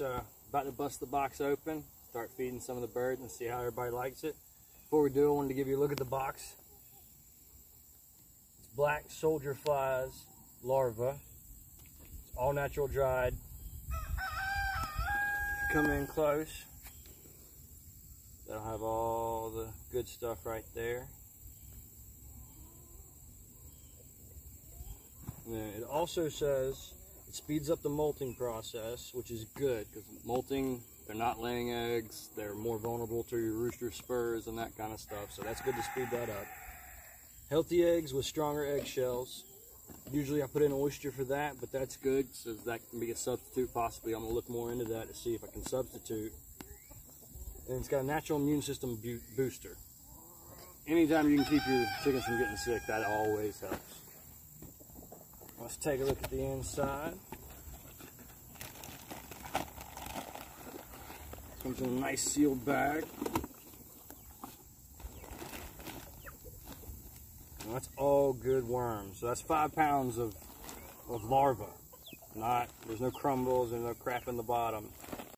uh, about to bust the box open, start feeding some of the birds and see how everybody likes it. Before we do, I wanted to give you a look at the box. It's black soldier flies larva. It's all natural dried. Come in close. That'll have all the good stuff right there. And then it also says it speeds up the molting process, which is good because molting, they're not laying eggs, they're more vulnerable to your rooster spurs and that kind of stuff. So that's good to speed that up. Healthy eggs with stronger eggshells. Usually I put in oyster for that, but that's good so that can be a substitute possibly. I'm gonna look more into that to see if I can substitute. And it's got a natural immune system booster. Anytime you can keep your chickens from getting sick, that always helps. Let's take a look at the inside. Comes in a nice sealed bag. And that's all good worms. So that's five pounds of, of larva. Not there's no crumbles and no crap in the bottom.